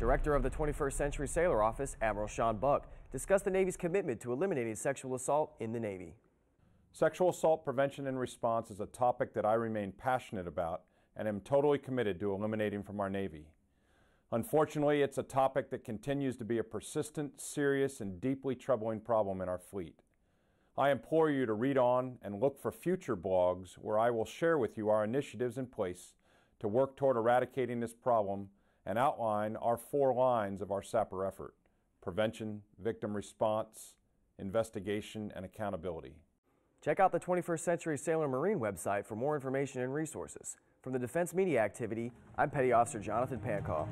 Director of the 21st Century Sailor Office, Admiral Sean Buck, discussed the Navy's commitment to eliminating sexual assault in the Navy. Sexual assault prevention and response is a topic that I remain passionate about and am totally committed to eliminating from our Navy. Unfortunately, it's a topic that continues to be a persistent, serious, and deeply troubling problem in our fleet. I implore you to read on and look for future blogs where I will share with you our initiatives in place to work toward eradicating this problem and outline our four lines of our SAPR effort prevention, victim response, investigation, and accountability. Check out the 21st Century Sailor Marine website for more information and resources. From the Defense Media Activity, I'm Petty Officer Jonathan Pankow.